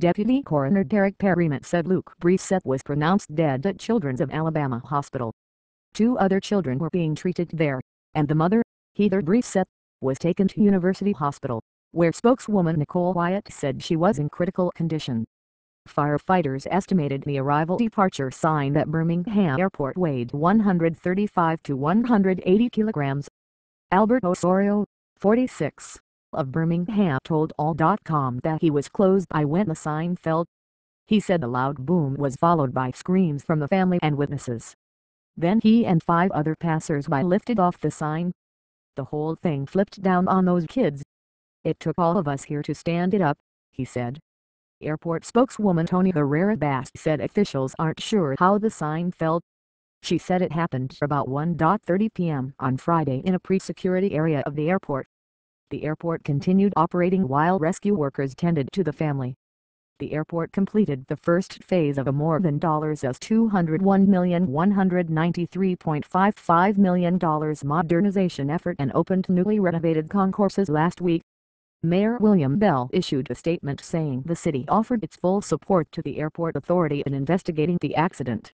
Deputy Coroner Derek Perryman said Luke Bresette was pronounced dead at Children's of Alabama Hospital. Two other children were being treated there, and the mother, Heather Bresette, was taken to University Hospital, where spokeswoman Nicole Wyatt said she was in critical condition. Firefighters estimated the arrival departure sign at Birmingham Airport weighed 135 to 180 kilograms. Albert Osorio, 46, of Birmingham told All.com that he was close by when the sign fell. He said the loud boom was followed by screams from the family and witnesses. Then he and five other passers-by lifted off the sign. The whole thing flipped down on those kids. It took all of us here to stand it up, he said. Airport spokeswoman Toni Herrera Bast said officials aren't sure how the sign fell. She said it happened about 1.30 p.m. on Friday in a pre-security area of the airport. The airport continued operating while rescue workers tended to the family. The airport completed the first phase of a more than $201,193.55 million modernization effort and opened newly renovated concourses last week. Mayor William Bell issued a statement saying the city offered its full support to the airport authority in investigating the accident.